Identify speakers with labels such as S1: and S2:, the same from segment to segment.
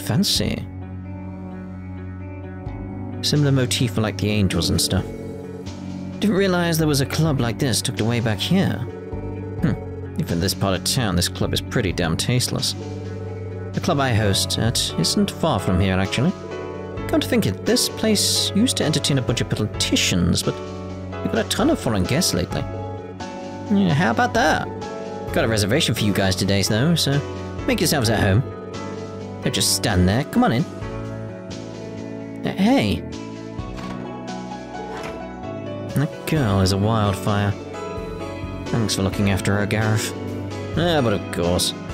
S1: fancy. Similar motif for like the angels and stuff. Didn't realize there was a club like this tucked away back here. Hmm, even this part of town, this club is pretty damn tasteless. The club I host at isn't far from here, actually. Come to think it, this place used to entertain a bunch of politicians, but we've got a ton of foreign guests lately. Yeah, how about that? Got a reservation for you guys today, though, so make yourselves at home. Don't just stand there. Come on in. Hey. That girl is a wildfire. Thanks for looking after her, Gareth. Ah, but of course. "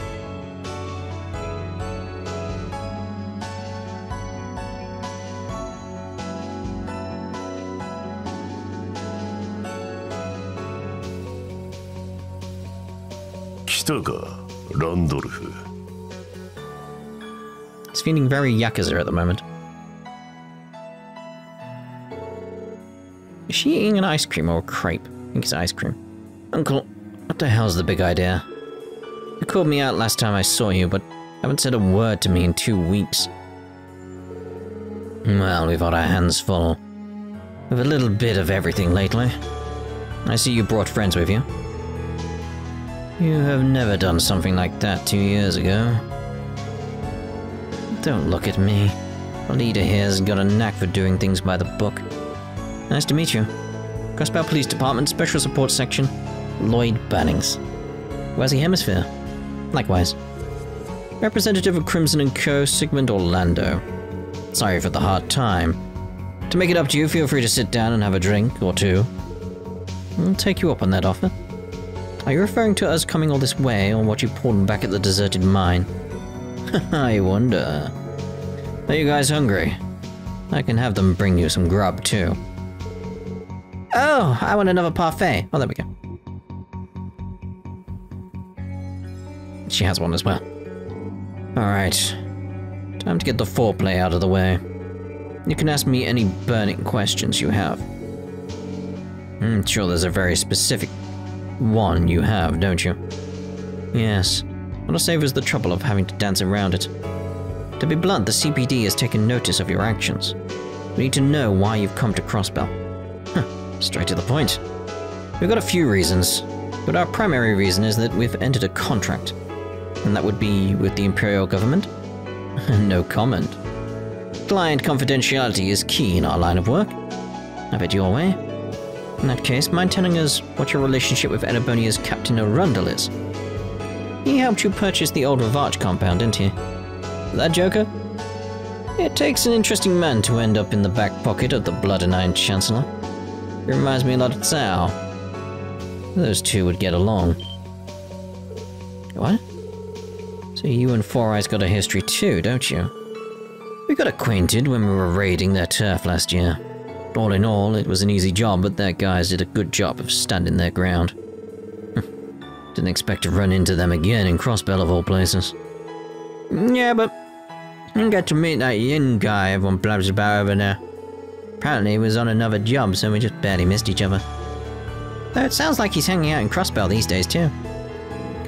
S2: 来た
S1: feeling very Yakuza at the moment. Is she eating an ice cream or a crepe? I think it's ice cream. Uncle, what the hell's the big idea? You called me out last time I saw you, but haven't said a word to me in two weeks. Well, we've had our hands full. With a little bit of everything lately. I see you brought friends with you. You have never done something like that two years ago. Don't look at me. The leader here's got a knack for doing things by the book. Nice to meet you. Crossbell Police Department Special Support Section, Lloyd Bannings. Where's Hemisphere? Likewise. Representative of Crimson and Co., Sigmund Orlando. Sorry for the hard time. To make it up to you, feel free to sit down and have a drink or two. I'll take you up on that offer. Are you referring to us coming all this way, or what you pulled back at the deserted mine? I wonder. Are you guys hungry? I can have them bring you some grub, too. Oh, I want another parfait. Oh, there we go. She has one as well. Alright. Time to get the foreplay out of the way. You can ask me any burning questions you have. I'm sure there's a very specific one you have, don't you? Yes. That'll save us the trouble of having to dance around it. To be blunt, the CPD has taken notice of your actions. We need to know why you've come to Crossbell. Huh, straight to the point. We've got a few reasons, but our primary reason is that we've entered a contract. And that would be with the Imperial government? no comment. Client confidentiality is key in our line of work. I bet your way. In that case, mind telling us what your relationship with Erebonia's Captain Arundel is? He helped you purchase the old Revache compound, didn't he? That Joker? It takes an interesting man to end up in the back pocket of the Blood and Iron Chancellor. It reminds me a lot of Cao. Those two would get along. What? So you and Four Eyes got a history too, don't you? We got acquainted when we were raiding their turf last year. All in all, it was an easy job, but their guys did a good job of standing their ground. Didn't expect to run into them again in Crossbell of all places. Yeah, but didn't get to meet that Yin guy everyone blabs about over there. Apparently he was on another job, so we just barely missed each other. Though it sounds like he's hanging out in Crossbell these days too.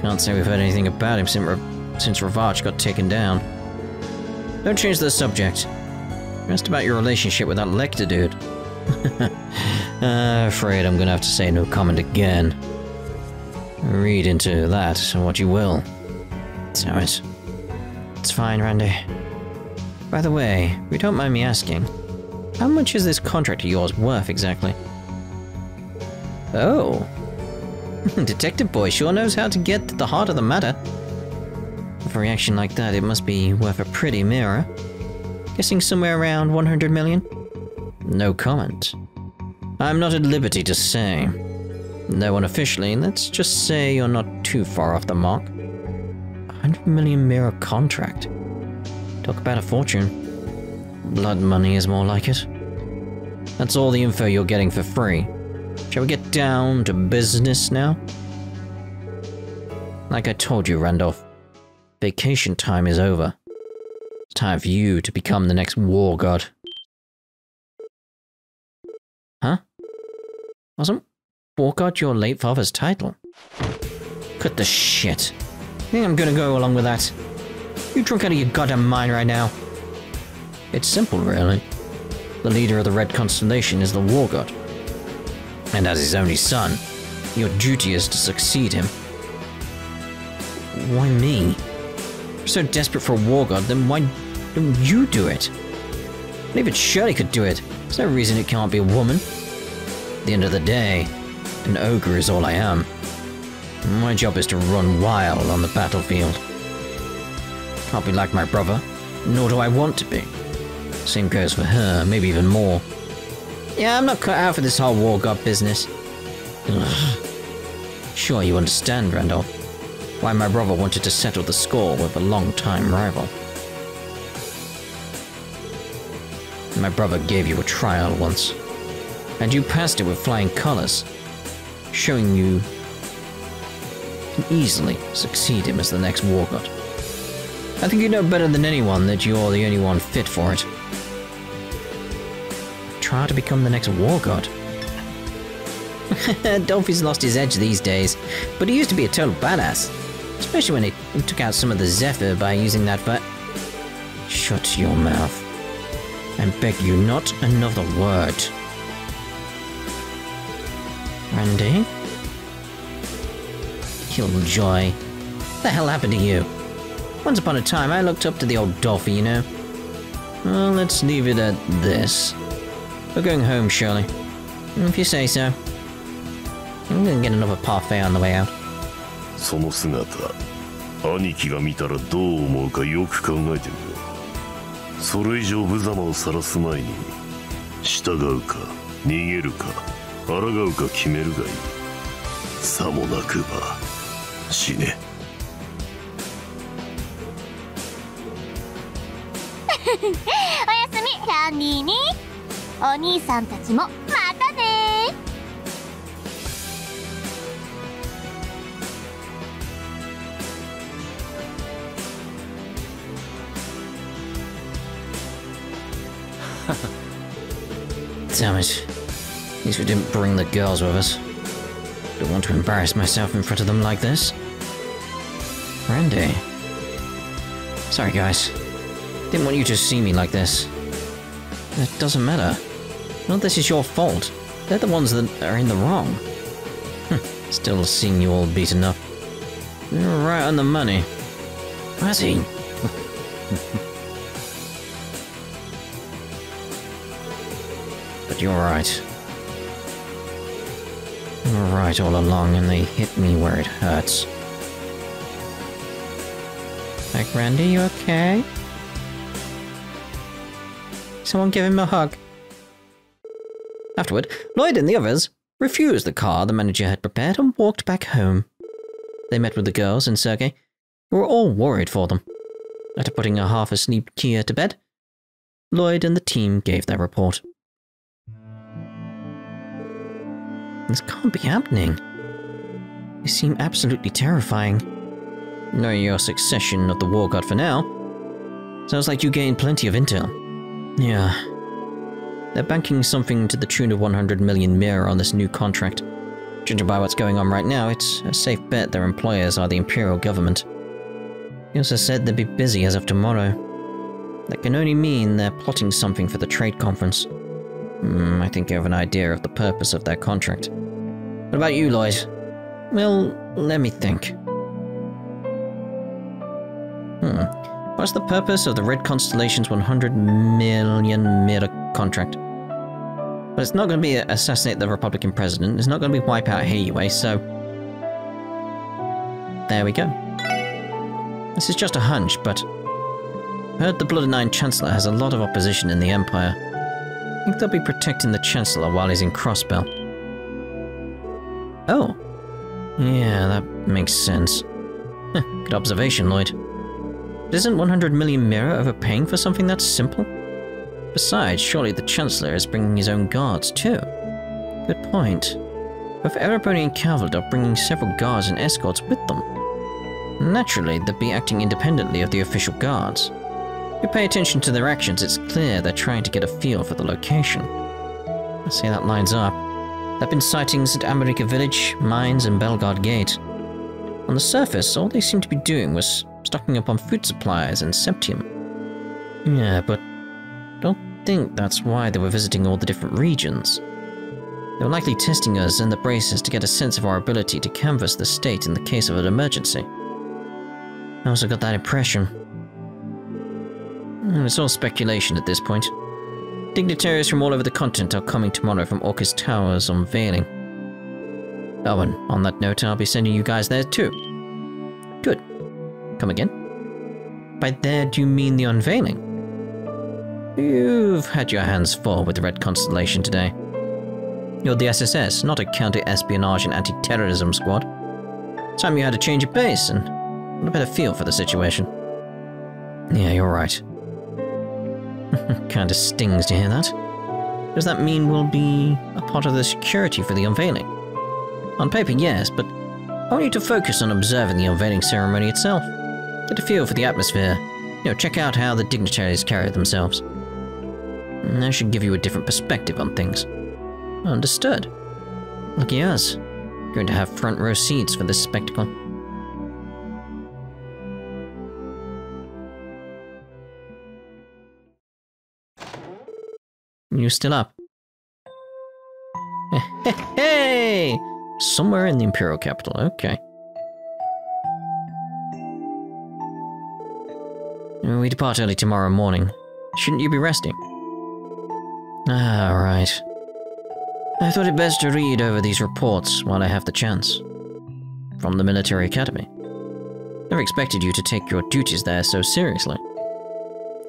S1: Can't say we've heard anything about him since, Ra- since Revache got taken down. Don't change the subject. Asked about your relationship with that Lechter dude. uh, afraid I'm gonna have to say no comment again. Read into that what you will. So it's... It's fine, Randy. By the way, if you don't mind me asking, how much is this contract of yours worth exactly? Oh. Detective Boy sure knows how to get to the heart of the matter. With a reaction like that, it must be worth a pretty mira. Guessing somewhere around 100 million? No comment. I'm not at liberty to say. No one officially, let's just say you're not too far off the mark. 100 million mira contract. Talk about a fortune. Blood money is more like it. That's all the info you're getting for free. Shall we get down to business now? Like I told you, Randolph, vacation time is over. It's time for you to become the next war god. Huh? Wasn't war god your late father's title? Cut the shit. I think I'm gonna go along with that. You drunk out of your goddamn mind right now. It's simple, really. The leader of the Red Constellation is the War God. And as his only son, your duty is to succeed him. Why me? You're so desperate for a War God, then why don't you do it? And even Shirley could do it. There's no reason it can't be a woman. At the end of the day, an ogre is all I am. My job is to run wild on the battlefield. Can't be like my brother, nor do I want to be. Same goes for her, maybe even more. Yeah, I'm not cut out for this whole war god business. Ugh. Sure, you understand, Randolph, why my brother wanted to settle the score with a long-time rival. My brother gave you a trial once, and you passed it with flying colors, showing you can easily succeed him as the next war god. I think you know better than anyone that you're the only one fit for it. Try to become the next war god. Dolphy's lost his edge these days, but he used to be a total badass. Especially when he took out some of the Zephyr by using that but Shut your mouth. And beg you not another word. Randy? Killjoy. What the hell happened to you? Once upon a time, I looked up to the old Dolphy, you know. Well, let's leave it at this. We're going home, Shirley. If you say so. I'm gonna get another parfait on the way out.
S2: その姿兄貴が見たらどう思うかよく考えてみろそれ以上無様を晒す前に従うか逃げるか抗うか決めるがいいさもなくば死ね
S3: みキャンディーにお兄さんたちもまたね
S1: Damn it. At least we didn't bring the girls with us. Don't want to embarrass myself in front of them like this. Randy. Sorry, guys. Didn't want you to see me like this. It doesn't matter. Of this is your fault. They're the ones that are in the wrong. Hm, Still seeing you all beaten up. You're right on the money. Razzie. but you're right. You were right all along, and they hit me where it hurts. Like, Randy, you okay? Someone give him a hug. Afterward, Lloyd and the others refused the car the manager had prepared and walked back home. They met with the girls and Sergei, who were all worried for them. After putting a half-asleep Kia to bed, Lloyd and the team gave their report. This can't be happening. You seem absolutely terrifying. Knowing your succession of the War God for now, sounds like you gained plenty of intel. Yeah. They're banking something to the tune of 100 million mir on this new contract. Judging by what's going on right now, it's a safe bet their employers are the Imperial government. He also said they'd be busy as of tomorrow. That can only mean they're plotting something for the trade conference. Hmm, I think you have an idea of the purpose of their contract. What about you, Lloyd? Well, let me think. Hmm. What's the purpose of the Red Constellation's 100 million mira contract? But it's not going to be assassinate the Republican president. It's not going to be wipe out Heiyue, so... There we go. This is just a hunch, but... Heard the Blood and Iron Chancellor has a lot of opposition in the Empire. I think they'll be protecting the Chancellor while he's in Crossbell. Oh. Yeah, that makes sense. Good observation, Lloyd. But isn't 100 million mira overpaying for something that's simple? Besides, surely the Chancellor is bringing his own guards too. Good point. Both Erebonia and Calvard are bringing several guards and escorts with them. Naturally, they'd be acting independently of the official guards. If you pay attention to their actions, it's clear they're trying to get a feel for the location. I say that lines up. There have been sightings at Armorica Village, Mainz, and Belgard Gate. On the surface, all they seemed to be doing was stocking up on food supplies and septium. Yeah, but don't think that's why they were visiting all the different regions. They were likely testing us and the bracers to get a sense of our ability to canvass the state in the case of an emergency. I also got that impression. And it's all speculation at this point. Dignitaries from all over the continent are coming tomorrow from Orchis Tower's unveiling. Oh, and on that note, I'll be sending you guys there too. Come again? By there, do you mean the unveiling? You've had your hands full with the Red Constellation today. You're the SSS, not a counter-espionage and anti-terrorism squad. Time you had a change of pace and a better feel for the situation. Yeah, you're right. Kinda stings to hear that. Does that mean we'll be a part of the security for the unveiling? On paper, yes, but I want you to focus on observing the unveiling ceremony itself. Get a feel for the atmosphere. You know, check out how the dignitaries carry themselves. Mm, that should give you a different perspective on things. Understood. Lucky us. Going to have front row seats for this spectacle. You still up? Hey! Somewhere in the Imperial capital, okay. We depart early tomorrow morning. Shouldn't you be resting? Ah, right. I thought it best to read over these reports while I have the chance. From the military academy. Never expected you to take your duties there so seriously.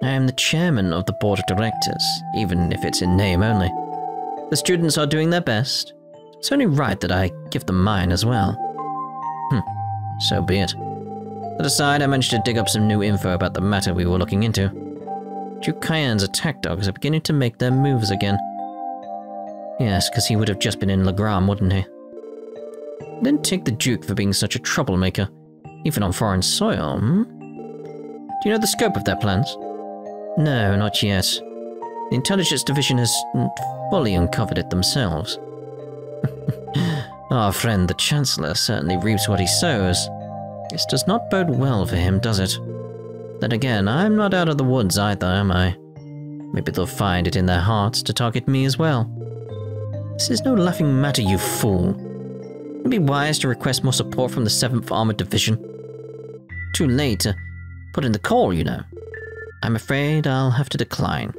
S1: I am the chairman of the board of directors, even if it's in name only. The students are doing their best. It's only right that I give them mine as well. Hmm, so be it. That aside, I managed to dig up some new info about the matter we were looking into. Duke Cayenne's attack dogs are beginning to make their moves again. Yes, because he would have just been in Legram, wouldn't he? Didn't take the Duke for being such a troublemaker, even on foreign soil, hmm? Do you know the scope of their plans? No, not yet. The intelligence division has fully uncovered it themselves. Our friend the Chancellor certainly reaps what he sows. This does not bode well for him, does it? Then again, I'm not out of the woods either, am I? Maybe they'll find it in their hearts to target me as well. This is no laughing matter, you fool. It'd be wise to request more support from the 7th Armored Division. Too late to put in the call, you know. I'm afraid I'll have to decline.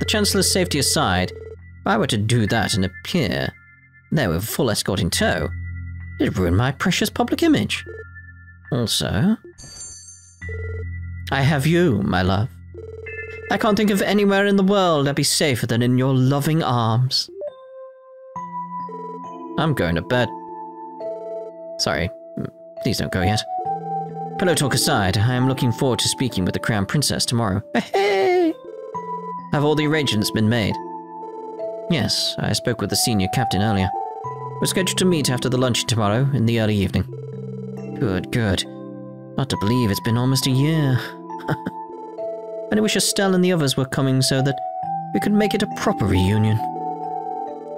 S1: The Chancellor's safety aside, if I were to do that and appear there with a full escort in tow, it'd ruin my precious public image. Also, I have you, my love. I can't think of anywhere in the world I'd be safer than in your loving arms. I'm going to bed. Sorry, mm, please don't go yet. Pillow talk aside, I am looking forward to speaking with the Crown Princess tomorrow. Hey! Have all the arrangements been made? Yes, I spoke with the senior captain earlier. We're scheduled to meet after the lunch tomorrow in the early evening. Good, good. Not to believe it's been almost a year. and I wish Estelle and the others were coming so that we could make it a proper reunion.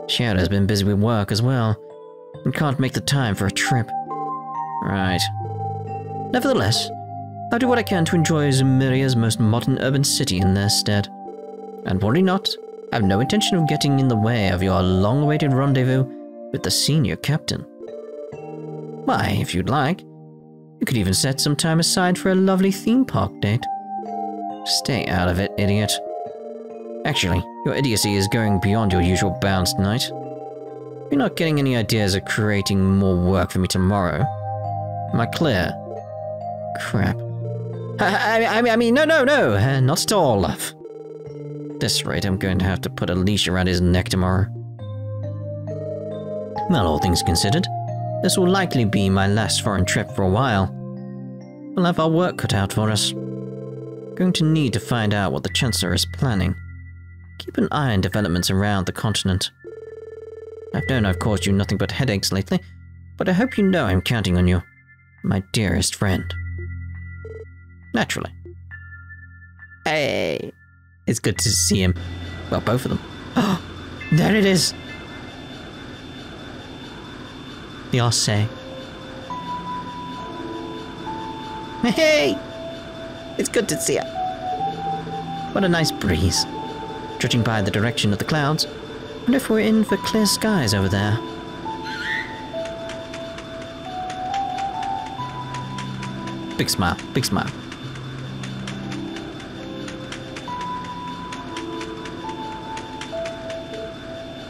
S1: Shara's been busy with work as well, and can't make the time for a trip. Right. Nevertheless, I'll do what I can to enjoy Zemuria's most modern urban city in their stead. And worry not, I have no intention of getting in the way of your long-awaited rendezvous with the senior captain. Why, if you'd like, you could even set some time aside for a lovely theme park date. Stay out of it, idiot. Actually, your idiocy is going beyond your usual bounds tonight. You're not getting any ideas of creating more work for me tomorrow. Am I clear? Crap. I, I, I mean, no, no, no, uh, not at all, love. At this rate, I'm going to have to put a leash around his neck tomorrow. Well, all things considered, this will likely be my last foreign trip for a while. We'll have our work cut out for us. Going to need to find out what the Chancellor is planning. Keep an eye on developments around the continent. I've known I've caused you nothing but headaches lately, but I hope you know I'm counting on you, my dearest friend. Naturally. Hey! It's good to see him. Well, both of them. Oh, there it is! The Arce. Hey! It's good to see you. What a nice breeze. Judging by the direction of the clouds, wonder if we're in for clear skies over there. Big smile, big smile.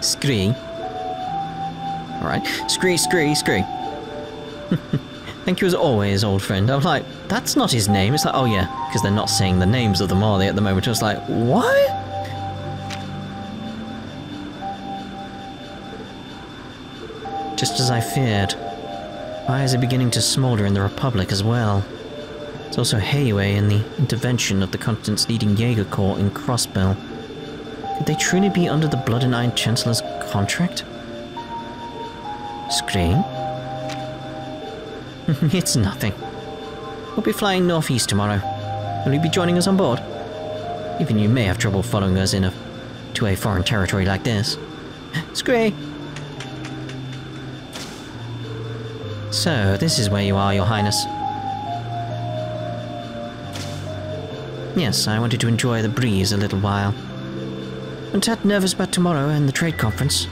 S1: Scree. Alright. Scree, scree, scree. Thank you as always, old friend. I was like, that's not his name. It's like, oh yeah, because they're not saying the names of them, are they, at the moment? I was like, what? Just as I feared. Fires are beginning to smoulder in the Republic as well. It's also Heiyue and the intervention of the continent's leading Jaeger Corps in Crossbell. Could they truly be under the Blood and Iron Chancellor's contract? Screen? it's nothing. We'll be flying northeast tomorrow. Will you be joining us on board? Even you may have trouble following us in a, to a foreign territory like this. Scree! So, this is where you are, Your Highness. Yes, I wanted to enjoy the breeze a little while. I'm tad nervous about tomorrow and the trade conference.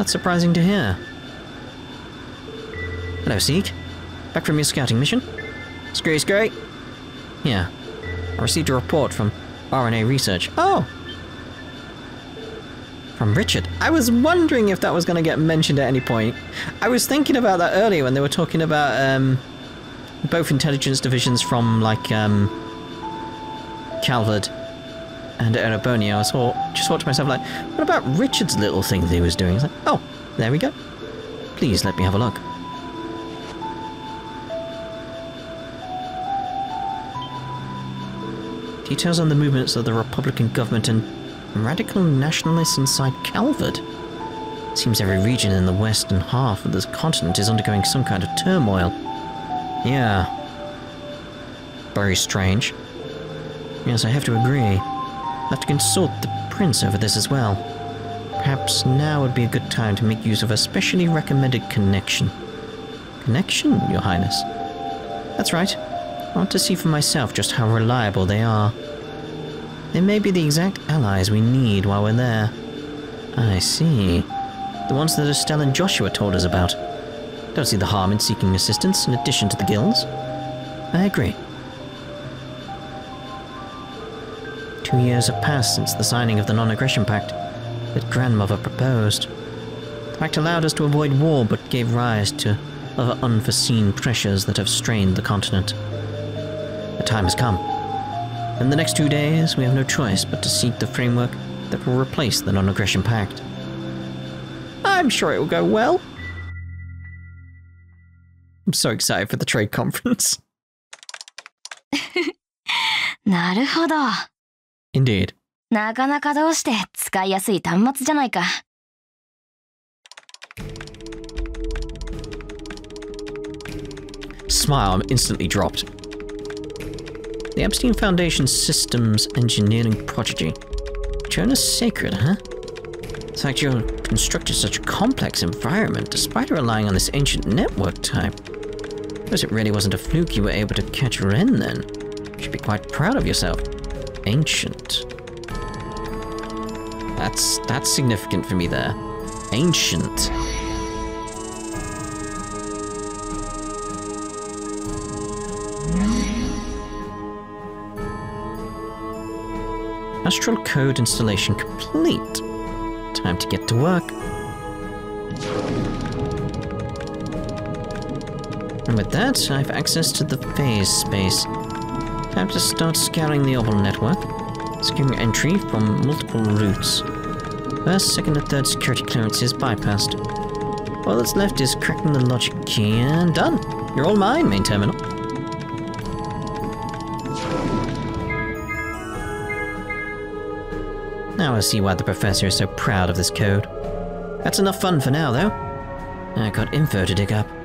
S1: That's surprising to hear. Hello, Sieg. Back from your scouting mission? Scurry, scurry. Yeah. I received a report from R&A Research. Oh! From Richard. I was wondering if that was going to get mentioned at any point. I was thinking about that earlier when they were talking about um, both intelligence divisions from, like, um, Calvard and Erebonia. I thought, just thought to myself, like, what about Richard's little thing that he was doing? It's like, oh, there we go. Please let me have a look. Details on the movements of the Republican government and radical nationalists inside Calvard. Seems every region in the western half of this continent is undergoing some kind of turmoil. Yeah. Very strange. Yes, I have to agree. I'll have to consult the prince over this as well. Perhaps now would be a good time to make use of a specially recommended connection. Connection, your highness? That's right. I want to see for myself just how reliable they are. They may be the exact allies we need while we're there. I see. The ones that Estelle and Joshua told us about. Don't see the harm in seeking assistance in addition to the guilds. I agree. Two years have passed since the signing of the Non-Aggression Pact that Grandmother proposed. The pact allowed us to avoid war but gave rise to other unforeseen pressures that have strained the continent. The time has come. In the next two days, we have no choice but to seek the framework that will replace the Non-Aggression Pact. I'm sure it will go well. I'm so excited for the trade conference.
S3: なるほど。
S1: Indeed.
S3: なかなかどうして使いやすい端末じゃないか。
S1: Smile instantly dropped. The Epstein Foundation Systems Engineering Prodigy. Jonas Sacred, huh? The fact you constructed such a complex environment despite relying on this ancient network type. Because it really wasn't a fluke you were able to catch Ren then. You should be quite proud of yourself. Ancient. That's that's significant for me there. Ancient. Astral code installation complete. Time to get to work. And with that, I have access to the phase space. Time to start scouring the orbital network. Securing entry from multiple routes. First, second, and third security clearances bypassed. All that's left is cracking the logic key and done. You're all mine, main terminal. Now I see why the professor is so proud of this code. That's enough fun for now, though. I got info to dig up.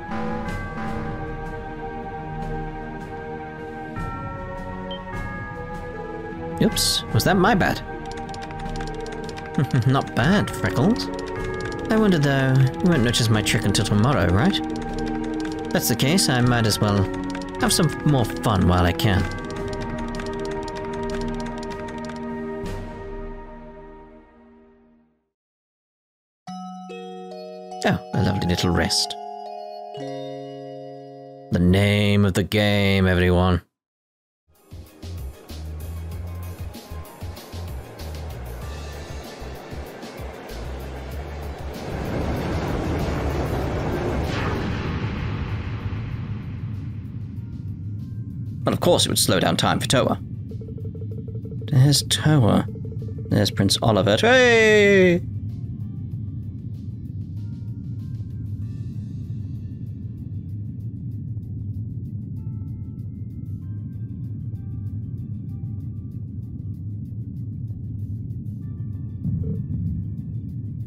S1: Oops, was that my bad? Not bad, Freckles. I wonder though, you won't notice my trick until tomorrow, right? If that's the case, I might as well have some more fun while I can. Oh, a lovely little rest. The name of the game, everyone. Course it would slow down time for Toa. There's Toa. There's Prince Oliver. Hey!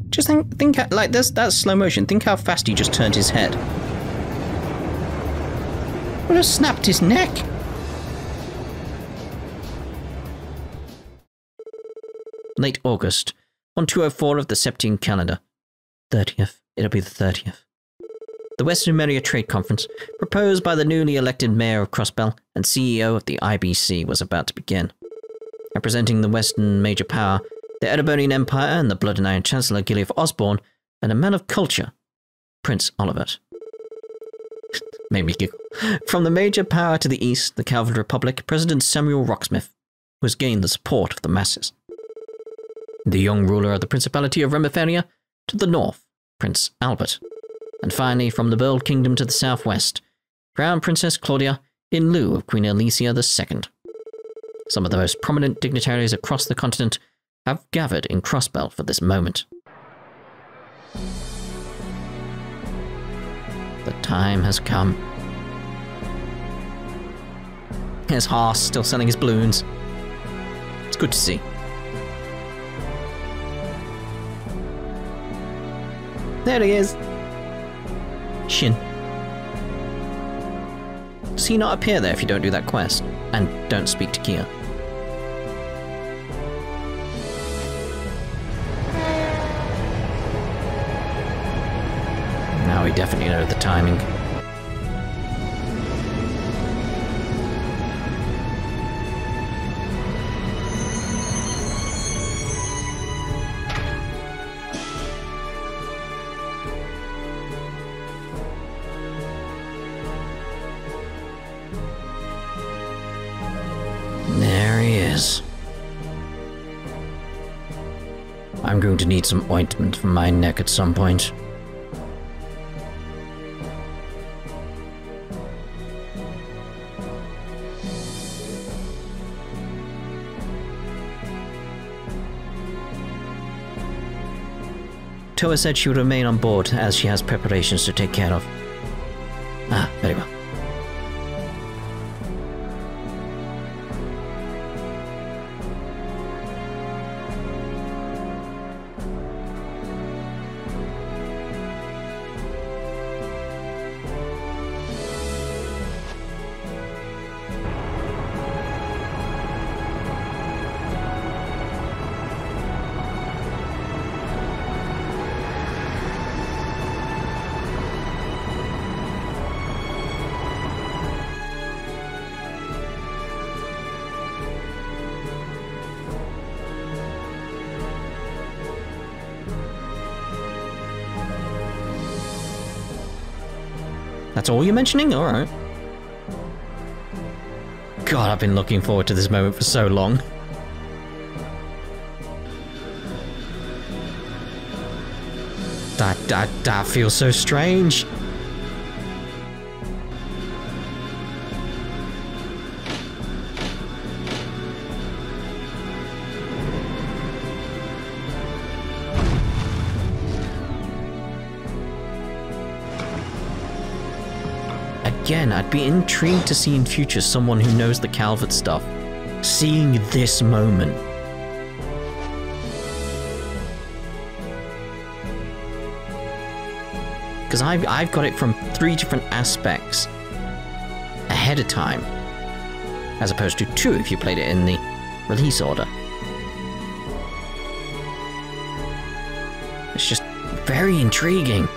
S1: Just think, think like that's that's slow motion. Think how fast he just turned his head. Would have snapped his neck. Late August, on 204 of the Septian calendar. 30th. It'll be the 30th. The Western Meria Trade Conference, proposed by the newly elected mayor of Crossbell and CEO of the IBC, was about to begin. Representing the Western major power, the Erebonian Empire and the Blood and Iron Chancellor Giliath Osborne, and a man of culture, Prince Olivert. Made me giggle. From the major power to the east, the Calvard Republic, President Samuel Rockesmith who has gained the support of the masses. The young ruler of the Principality of Remiferia to the north, Prince Albert. And finally, from the World Kingdom to the southwest, Crown Princess Klaudia in lieu of Queen Alisia II. Some of the most prominent dignitaries across the continent have gathered in Crossbell for this moment. The time has come. Here's Haas still selling his balloons. It's good to see. There he is. Shin. Does he not appear there if you don't do that quest? And don't speak to Kia? Now we definitely know the timing. Need some ointment for my neck at some point. Toa said she would remain on board as she has preparations to take care of. That's all you're mentioning? Alright. God, I've been looking forward to this moment for so long. That, that, that feels so strange. I'd be intrigued to see in future someone who knows the Calvard stuff seeing this moment. Because I've, I've got it from three different aspects ahead of time, as opposed to two if you played it in the release order. It's just very intriguing.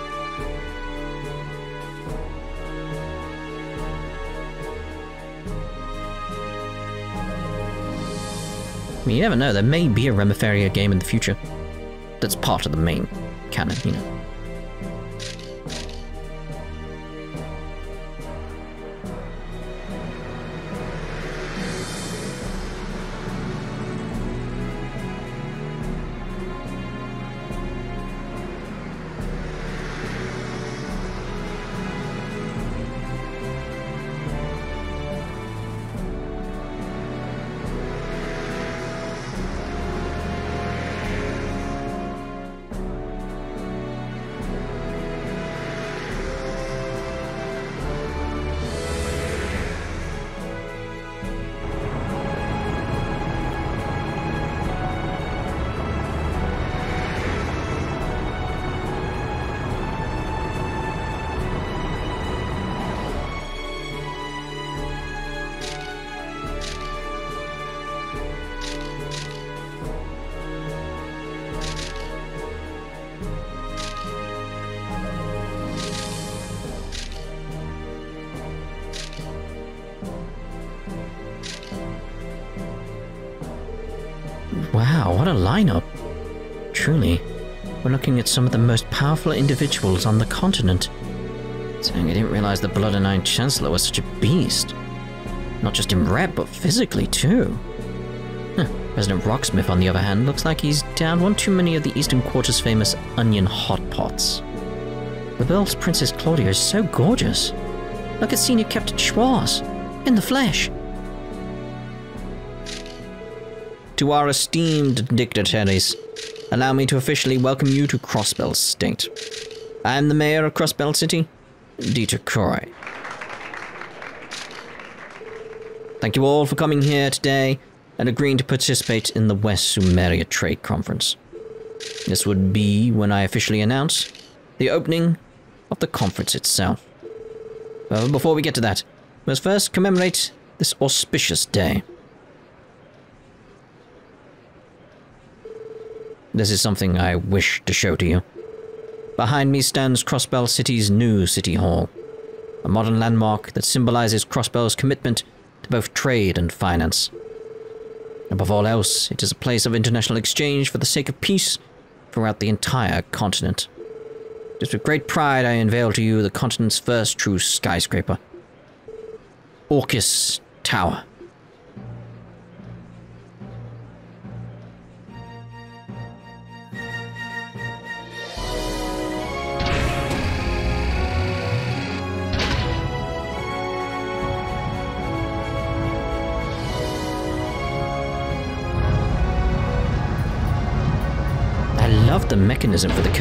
S1: You never know, there may be a Remiferia game in the future that's part of the main canon, you know. What a lineup. Truly, we're looking at some of the most powerful individuals on the continent. Dang, I didn't realize the Blood and Iron Chancellor was such a beast. Not just in rep, but physically too. Huh. President Rockesmith, on the other hand, looks like he's down one too many of the Eastern Quarter's famous onion hot pots. The Belle's Princess Klaudia is so gorgeous. Look at Senior Captain Schwarz, in the flesh. To our esteemed dignitaries, allow me to officially welcome you to Crossbell State. I am the mayor of Crossbell City, Dieter Crois. Thank you all for coming here today and agreeing to participate in the West Zemuria Trade Conference. This would be when I officially announce the opening of the conference itself. However, before we get to that, we must first commemorate this auspicious day. This is something I wish to show to you. Behind me stands Crossbell City's new City Hall, a modern landmark that symbolizes Crossbell's commitment to both trade and finance. Above all else, it is a place of international exchange for the sake of peace throughout the entire continent. It is with great pride I unveil to you the continent's first true skyscraper, Orchis Tower. Mechanism for the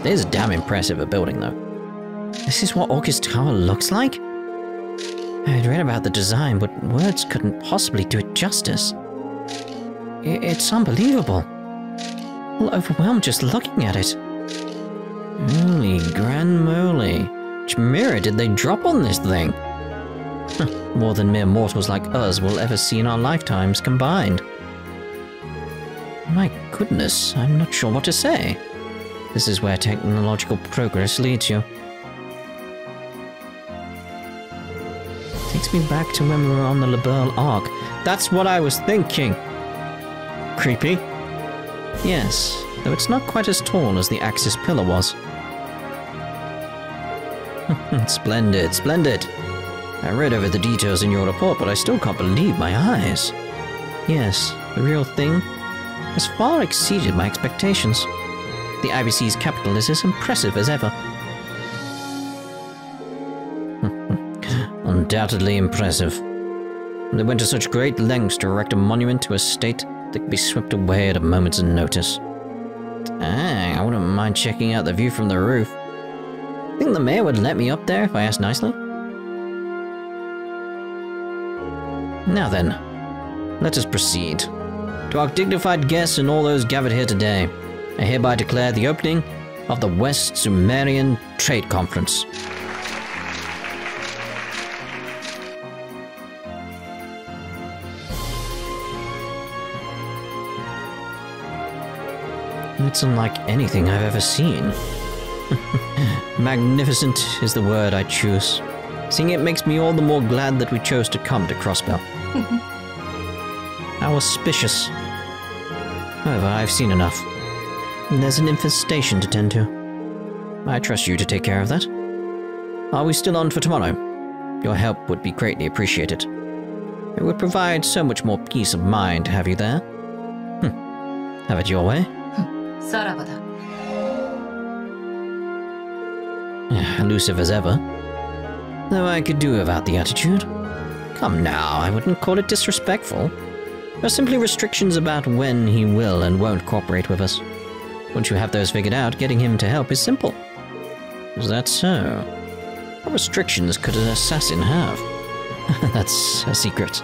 S1: It is damn impressive a building, though. This is what Orchis Tower looks like? I'd read about the design, but words couldn't possibly do it justice. It's unbelievable. I'm overwhelmed just looking at it. Holy grand moly. Which mira did they drop on this thing? More than mere mortals like us will ever see in our lifetimes combined. My goodness, I'm not sure what to say. This is where technological progress leads you. Takes me back to when we were on the Liberl Ark. That's what I was thinking. Creepy. Yes, though it's not quite as tall as the Axis pillar was. splendid, splendid. I read over the details in your report, but I still can't believe my eyes. Yes, the real thing has far exceeded my expectations. The IBC's capital is as impressive as ever. Undoubtedly impressive. They went to such great lengths to erect a monument to a state that could be swept away at a moment's notice. Dang, I wouldn't mind checking out the view from the roof. Think the mayor would let me up there if I asked nicely? Now then, let us proceed. To our dignified guests and all those gathered here today, I hereby declare the opening of the West Zemurian Trade Conference. It's unlike anything I've ever seen. Magnificent is the word I choose. Seeing it makes me all the more glad that we chose to come to Crossbell. How auspicious. However, I've seen enough. There's an infestation to tend to. I trust you to take care of that. Are we still on for tomorrow? Your help would be greatly appreciated. It would provide so much more peace of mind to have you there. Hm. Have it your way. Elusive as ever. Though I could do without the attitude. Come now, I wouldn't call it disrespectful. There are simply restrictions about when he will and won't cooperate with us. Once you have those figured out, getting him to help is simple. Is that so? What restrictions could an assassin have? That's a secret.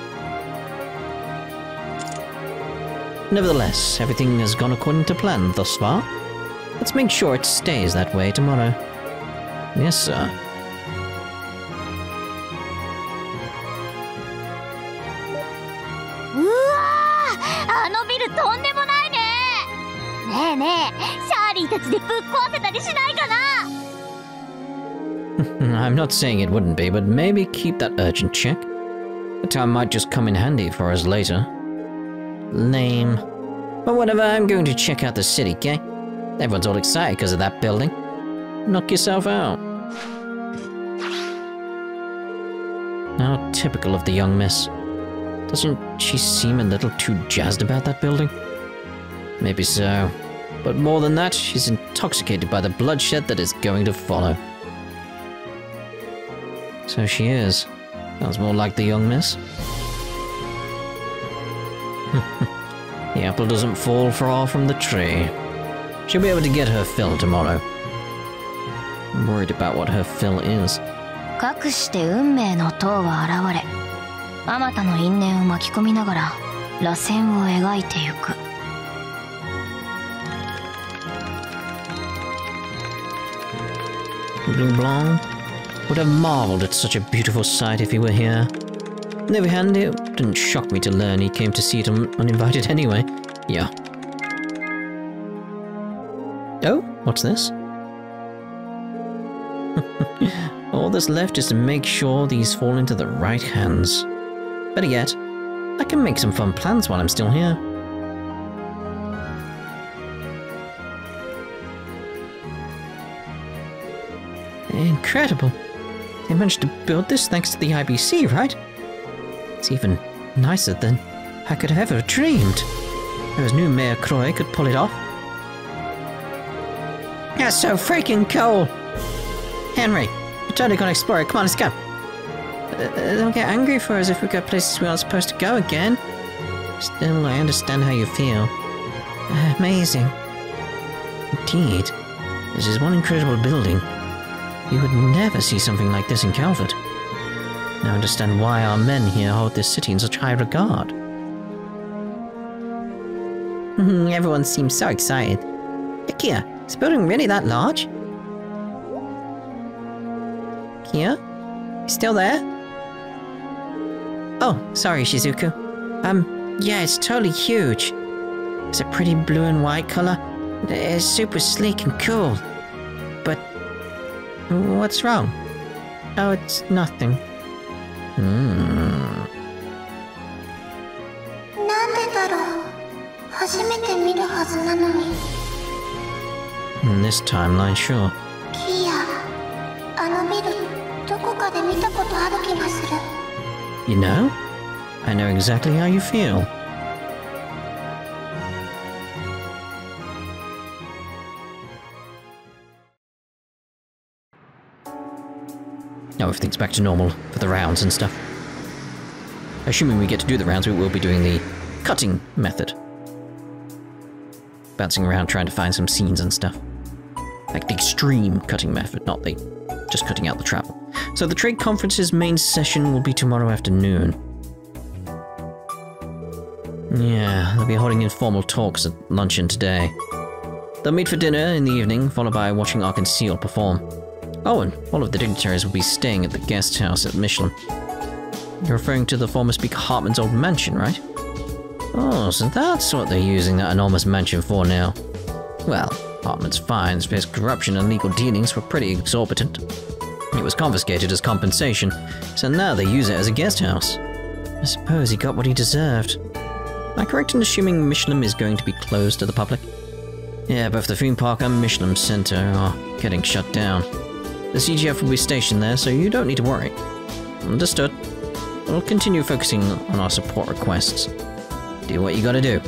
S1: Nevertheless, everything has gone according to plan thus far. Let's make sure it stays that way tomorrow. Yes, sir.
S3: ぶっ壊せたりしないかな
S1: I'm not saying it wouldn't be, but maybe keep that urgent check. The time might just come in handy for us later. Lame. But whatever, I'm going to check out the city, okay? Everyone's all excited because of that building. Knock yourself out. How typical of the young miss. Doesn't she seem a little too jazzed about that building? Maybe so. But more than that, she's intoxicated by the bloodshed that is going to follow. So she is. Sounds more like the young miss. the apple doesn't fall far from the tree. She'll be able to get her fill tomorrow. I'm worried about what her fill is.
S4: かくして運命の塔は現れあまたの因縁を巻き込みながら螺旋を描いてゆく
S1: Blanc would have marveled at such a beautiful sight if he were here. On the other hand, it didn't shock me to learn he came to see it un- uninvited anyway. Yeah. Oh, what's this? All that's left is to make sure these fall into the right hands. Better yet, I can make some fun plans while I'm still here. Incredible. They managed to build this thanks to the IBC, right? It's even nicer than I could have ever dreamed. Those new Mayor Crois could pull it off. That's so freaking cool! Henry, we're totally gonna explore it. Come on, let's go. Uh, don't get angry for us if we go places we aren't supposed to go again. Still, I understand how you feel. Amazing. Indeed. This is one incredible building. You would never see something like this in Calvard. Now understand why our men here hold this city in such high regard. Mhm, Everyone seems so excited. KeA, is the building really that large? KeA? Still there? Oh, sorry, Shizuku. Um, yeah, it's totally huge. It's a pretty blue and white color. It's super sleek and cool. But What's wrong? Oh, it's nothing. Hmm.
S3: なんでだろう初めて見るはずなのに
S1: In this timeline, sure.
S3: キアあのビルどこかで見たことある気がする
S1: You know? I know exactly how you feel. Now everything's back to normal for the rounds and stuff. Assuming we get to do the rounds, we will be doing the cutting method. Bouncing around trying to find some scenes and stuff. Like the extreme cutting method, not the just cutting out the travel. So the trade conference's main session will be tomorrow afternoon. Yeah, they'll be holding informal talks at luncheon today. They'll meet for dinner in the evening, followed by watching Arc-en-Ciel perform. Oh, and all of the dignitaries will be staying at the guest house at Mishelam. You're referring to the former Speaker Hartman's old mansion, right? Oh, so that's what they're using that enormous mansion for now. Well, Hartman's fines for his corruption and legal dealings were pretty exorbitant. It was confiscated as compensation, so now they use it as a guest house. I suppose he got what he deserved. Am I correct in assuming Mishelam is going to be closed to the public? Yeah, both the theme park and Mishelam Center are getting shut down. The CGF will be stationed there, so you don't need to worry. Understood. We'll continue focusing on our support requests. Do what you gotta do.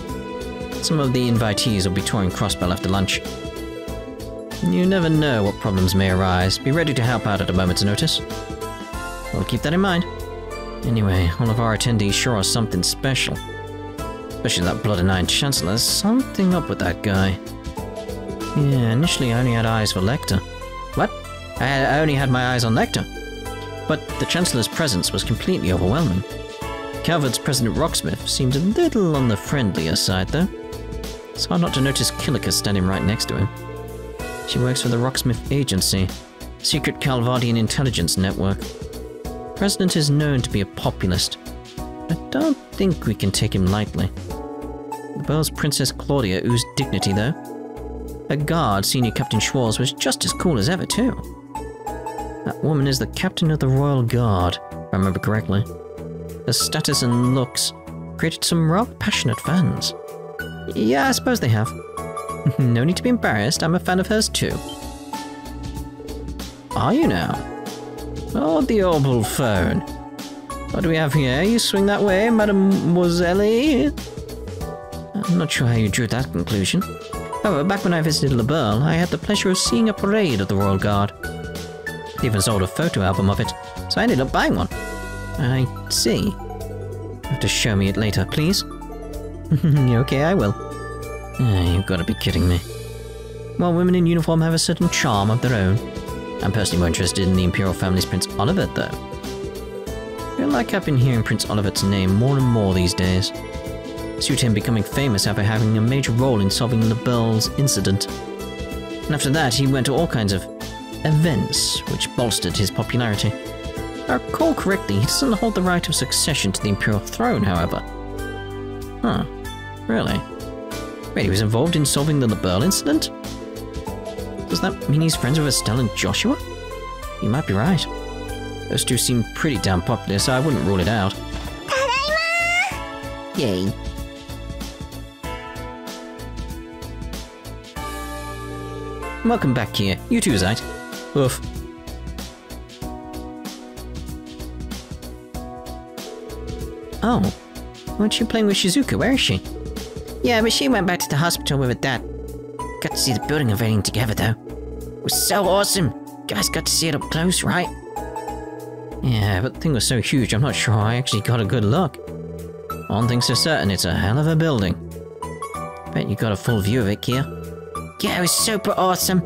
S1: Some of the invitees will be touring Crossbell after lunch. You never know what problems may arise. Be ready to help out at a moment's notice. We'll keep that in mind. Anyway, all of our attendees sure are something special. Especially that Blood and Iron Chancellor. There's something up with that guy. Yeah, initially I only had eyes for Lechter. What? I, only had my eyes on Lechter. But the Chancellor's presence was completely overwhelming. Calvard's President Rockesmith seemed a little on the friendlier side, though. It's hard not to notice Kilika standing right next to him. She works for the Rockesmith Agency, secret Calvardian intelligence network. President is known to be a populist. I don't think we can take him lightly. Liberl's Princess Klaudia oozed dignity, though. Her guard, Senior Captain Schwarz, was just as cool as ever, too. That woman is the captain of the Royal Guard, if I remember correctly. Her status and looks created some rather passionate fans. Yeah, I suppose they have. no need to be embarrassed, I'm a fan of hers too. Are you now? Oh, the orbital phone. What do we have here? You swing that way, Mademoiselle? I'm not sure how you drew that conclusion. However, back when I visited Liberl, I had the pleasure of seeing a parade of the Royal Guard. Even sold a photo album of it, so I ended up buying one. I see. You have to show me it later, please. okay, I will. You've got to be kidding me. While women in uniform have a certain charm of their own. I'm personally more interested in the Imperial family's Prince Olivert, though. I feel like I've been hearing Prince Olivert's name more and more these days. Suit him becoming famous after having a major role in solving Liberl's incident. And after that, he went to all kinds of events, which bolstered his popularity. If I recall correctly, he doesn't hold the right of succession to the Imperial throne, however. Huh. Really? Wait, he was involved in solving the Le incident? Does that mean he's friends with Estelle and Joshua? You might be right. Those two seem pretty damn popular, so I wouldn't rule it out. Yay. Welcome back here. You too, Zeit. Oof. Oh. Weren't you playing with Shizuku? Where is she? Yeah, but she went back to the hospital with her dad. Got to see the building invading together, though. It was so awesome. Guys got to see it up close, right? Yeah, but the thing was so huge, I'm not sure I actually got a good look. One thing's for certain, it's a hell of a building. Bet you got a full view of it, KeA. Yeah, it was super awesome.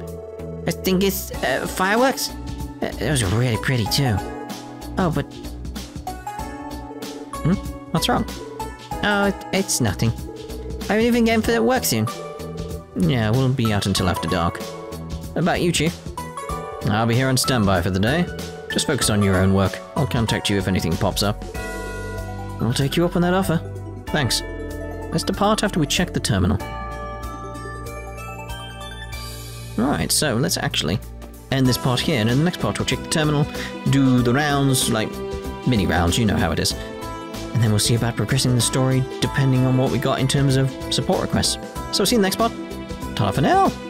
S1: I think it's uh, fireworks. Uh, it was really pretty too. Oh, but hmm, what's wrong? Oh, it, it's nothing. I'm even going for work soon. Yeah, we'll be out until after dark. About you, Chief? I'll be here on standby for the day. Just focus on your own work. I'll contact you if anything pops up. I'll take you up on that offer. Thanks. Let's depart after we check the terminal. So let's actually end this part here, and in the next part we'll check the terminal, do the rounds, like mini rounds, you know how it is. And then we'll see about progressing the story depending on what we got in terms of support requests. So see you in the next part. Ta for now!